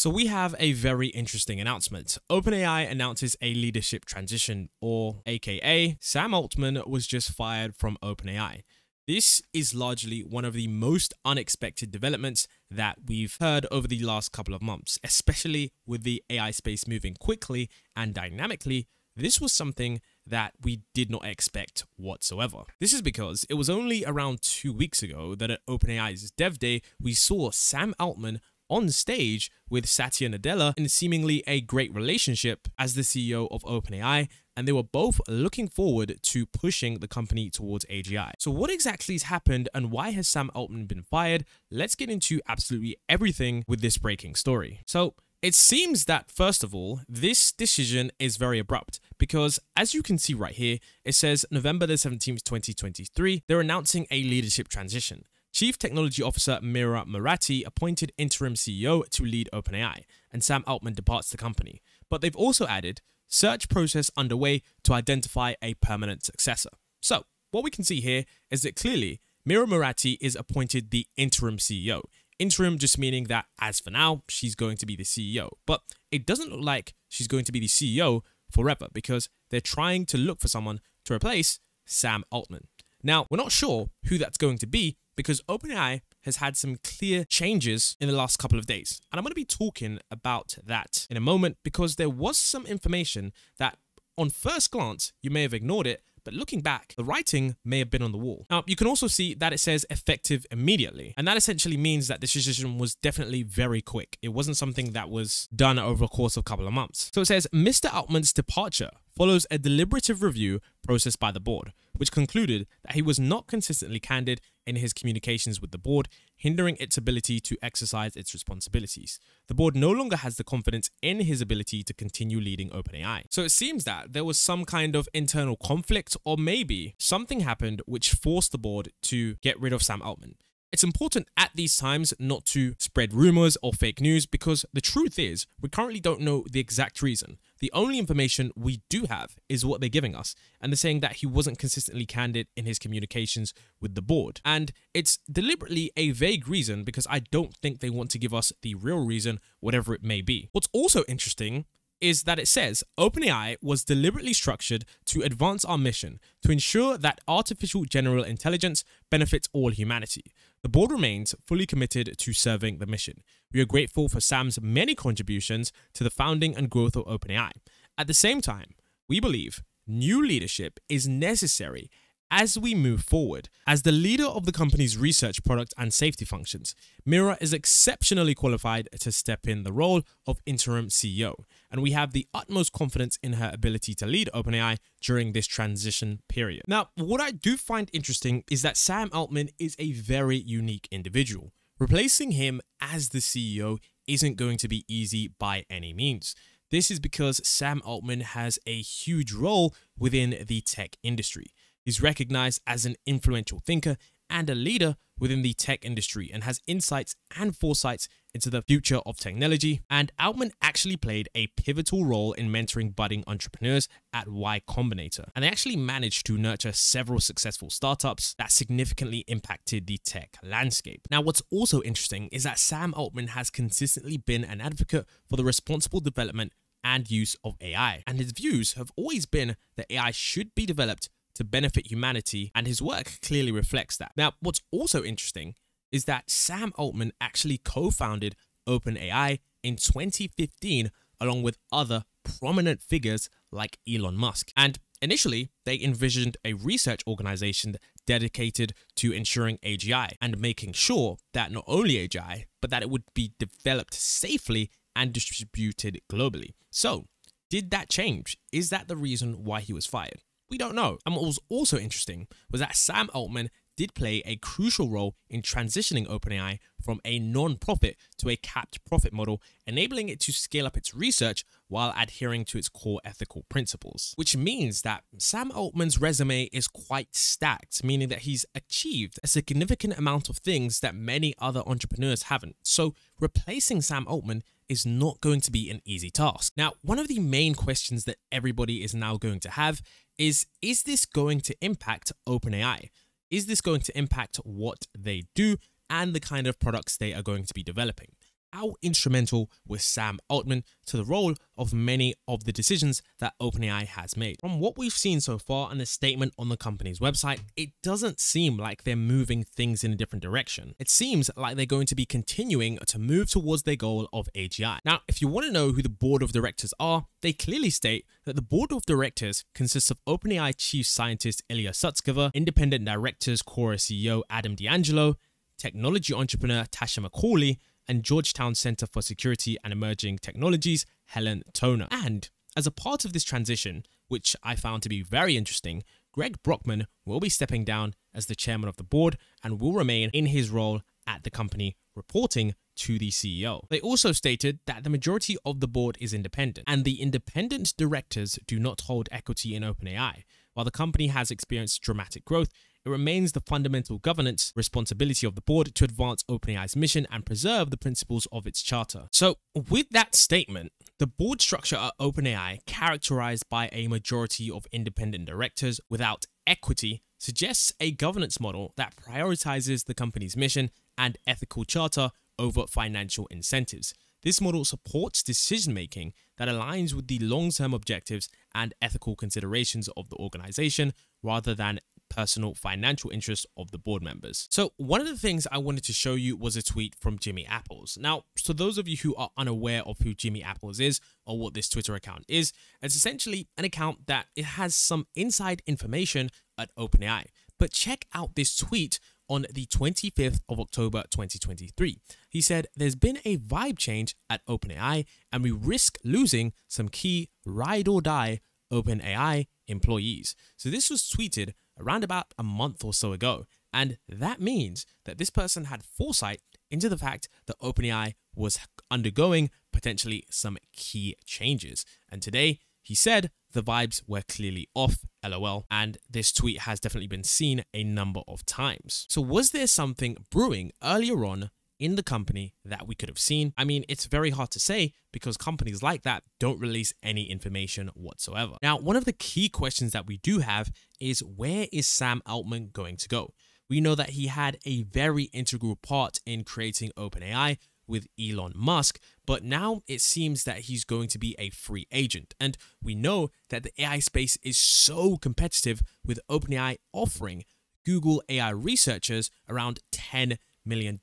So we have a very interesting announcement. OpenAI announces a leadership transition, or aka Sam Altman was just fired from OpenAI. This is largely one of the most unexpected developments that we've heard over the last couple of months, especially with the AI space moving quickly and dynamically. This was something that we did not expect whatsoever. This is because it was only around two weeks ago that at OpenAI's Dev Day, we saw Sam Altman on stage with Satya Nadella in seemingly a great relationship as the CEO of OpenAI, and they were both looking forward to pushing the company towards AGI. So what exactly has happened and why has Sam Altman been fired? Let's get into absolutely everything with this breaking story. So it seems that, first of all, this decision is very abrupt because, as you can see right here, it says November the 17th, 2023, they're announcing a leadership transition. Chief Technology Officer Mira Murati appointed interim CEO to lead OpenAI, and Sam Altman departs the company. But they've also added search process underway to identify a permanent successor. So, what we can see here is that clearly Mira Murati is appointed the interim CEO. Interim just meaning that as for now, she's going to be the CEO. But it doesn't look like she's going to be the CEO forever because they're trying to look for someone to replace Sam Altman. Now, we're not sure who that's going to be because OpenAI has had some clear changes in the last couple of days. And I'm going to be talking about that in a moment because there was some information that on first glance, you may have ignored it, but looking back, the writing may have been on the wall. Now, you can also see that it says effective immediately. And that essentially means that this decision was definitely very quick. It wasn't something that was done over a course of a couple of months. So it says, Mr. Altman's departure follows a deliberative review process by the board, which concluded that he was not consistently candid in his communications with the board, hindering its ability to exercise its responsibilities. The board no longer has the confidence in his ability to continue leading OpenAI. So it seems that there was some kind of internal conflict, or maybe something happened which forced the board to get rid of Sam Altman. It's important at these times not to spread rumors or fake news because the truth is, we currently don't know the exact reason. The only information we do have is what they're giving us, and they're saying that he wasn't consistently candid in his communications with the board. And it's deliberately a vague reason because I don't think they want to give us the real reason, whatever it may be. What's also interesting is that it says OpenAI was deliberately structured to advance our mission to ensure that artificial general intelligence benefits all humanity. The board remains fully committed to serving the mission. We are grateful for Sam's many contributions to the founding and growth of OpenAI. At the same time, we believe new leadership is necessary as we move forward. As the leader of the company's research, product, and safety functions, Mira is exceptionally qualified to step in the role of interim CEO, and we have the utmost confidence in her ability to lead OpenAI during this transition period. Now, what I do find interesting is that Sam Altman is a very unique individual. Replacing him as the CEO isn't going to be easy by any means. This is because Sam Altman has a huge role within the tech industry. He's recognized as an influential thinker and a leader within the tech industry and has insights and foresights into the future of technology. And Altman actually played a pivotal role in mentoring budding entrepreneurs at Y Combinator. And they actually managed to nurture several successful startups that significantly impacted the tech landscape. Now, what's also interesting is that Sam Altman has consistently been an advocate for the responsible development and use of AI. And his views have always been that AI should be developed to benefit humanity, and his work clearly reflects that. Now, what's also interesting is that Sam Altman actually co founded OpenAI in 2015 along with other prominent figures like Elon Musk. And initially, they envisioned a research organization dedicated to ensuring AGI and making sure that not only AGI, but that it would be developed safely and distributed globally. So, did that change? Is that the reason why he was fired? We don't know. And what was also interesting was that Sam Altman did play a crucial role in transitioning OpenAI from a non-profit to a capped profit model, enabling it to scale up its research while adhering to its core ethical principles. Which means that Sam Altman's resume is quite stacked, meaning that he's achieved a significant amount of things that many other entrepreneurs haven't. So replacing Sam Altman is not going to be an easy task. Now, one of the main questions that everybody is now going to have is, is this going to impact OpenAI? Is this going to impact what they do and the kind of products they are going to be developing? How instrumental was Sam Altman to the role of many of the decisions that OpenAI has made. From what we've seen so far and the statement on the company's website, it doesn't seem like they're moving things in a different direction. It seems like they're going to be continuing to move towards their goal of AGI. Now, if you want to know who the board of directors are, they clearly state that the board of directors consists of OpenAI chief scientist Ilya Sutskever, independent directors Quora CEO Adam D'Angelo, technology entrepreneur Tasha McCauley, and Georgetown Center for Security and Emerging Technologies, Helen Toner. And as a part of this transition, which I found to be very interesting, Greg Brockman will be stepping down as the chairman of the board and will remain in his role at the company, reporting to the CEO. They also stated that the majority of the board is independent, and the independent directors do not hold equity in OpenAI. While the company has experienced dramatic growth, it remains the fundamental governance responsibility of the board to advance OpenAI's mission and preserve the principles of its charter. So, with that statement, the board structure at OpenAI, characterized by a majority of independent directors without equity, suggests a governance model that prioritizes the company's mission and ethical charter over financial incentives. This model supports decision making that aligns with the long term objectives and ethical considerations of the organization rather than personal financial interests of the board members. So one of the things I wanted to show you was a tweet from Jimmy Apples. Now, so those of you who are unaware of who Jimmy Apples is or what this Twitter account is, it's essentially an account that it has some inside information at OpenAI. But check out this tweet on the 25th of October 2023. He said, There's been a vibe change at OpenAI, and we risk losing some key ride or die OpenAI employees. So this was tweeted around about a month or so ago. And that means that this person had foresight into the fact that OpenAI was undergoing potentially some key changes. And today, he said the vibes were clearly off, lol, and this tweet has definitely been seen a number of times. So, was there something brewing earlier on in the company that we could have seen? I mean, it's very hard to say because companies like that don't release any information whatsoever. Now, one of the key questions that we do have is where is Sam Altman going to go? We know that he had a very integral part in creating OpenAI with Elon Musk, but now it seems that he's going to be a free agent. And we know that the AI space is so competitive with OpenAI offering Google AI researchers around $10 million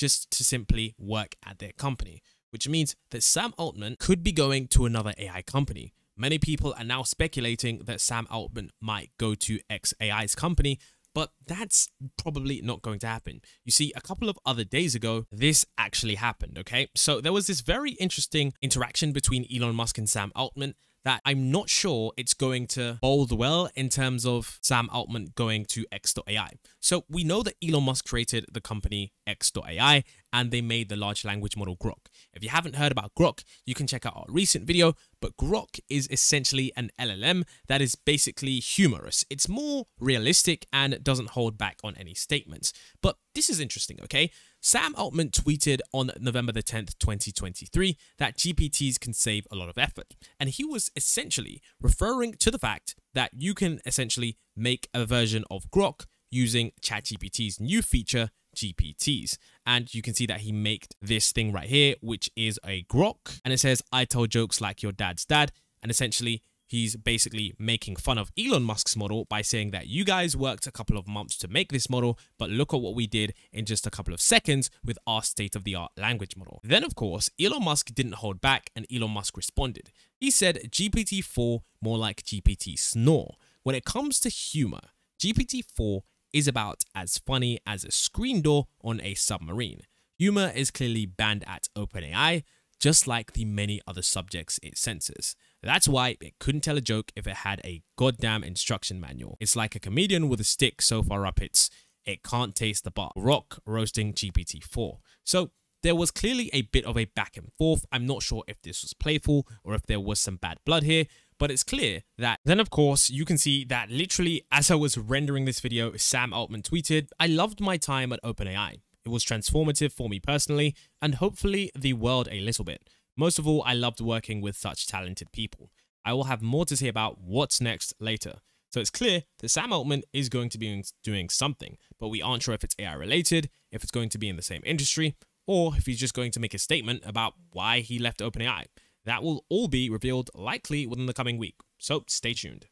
just to simply work at their company, which means that Sam Altman could be going to another AI company. Many people are now speculating that Sam Altman might go to xAI's company, but that's probably not going to happen. You see, a couple of other days ago, this actually happened, okay? So there was this very interesting interaction between Elon Musk and Sam Altman that I'm not sure it's going to bode well in terms of Sam Altman going to X.AI. So we know that Elon Musk created the company X.AI and they made the large language model Grok. If you haven't heard about Grok, you can check out our recent video, but Grok is essentially an LLM that is basically humorous. It's more realistic and doesn't hold back on any statements. But this is interesting, okay? Sam Altman tweeted on November the 10th, 2023, that GPTs can save a lot of effort. And he was essentially referring to the fact that you can essentially make a version of Grok using ChatGPT's new feature, GPTs. And you can see that he made this thing right here, which is a Grok. And it says, I tell jokes like your dad's dad. And essentially, he's basically making fun of Elon Musk's model by saying that you guys worked a couple of months to make this model, but look at what we did in just a couple of seconds with our state of the art language model. Then, of course, Elon Musk didn't hold back and Elon Musk responded. He said GPT 4 more like GPT snore. When it comes to humor, GPT 4 is about as funny as a screen door on a submarine. Humor is clearly banned at OpenAI, just like the many other subjects it censors. That's why it couldn't tell a joke if it had a goddamn instruction manual. It's like a comedian with a stick so far up its it can't taste the bar. Grok roasting GPT-4. So there was clearly a bit of a back and forth. I'm not sure if this was playful or if there was some bad blood here, but it's clear that then of course you can see that literally as I was rendering this video, Sam Altman tweeted, I loved my time at OpenAI. It was transformative for me personally and hopefully the world a little bit. Most of all, I loved working with such talented people. I will have more to say about what's next later. So it's clear that Sam Altman is going to be doing something, but we aren't sure if it's AI related, if it's going to be in the same industry, or if he's just going to make a statement about why he left OpenAI. That will all be revealed likely within the coming week, so stay tuned.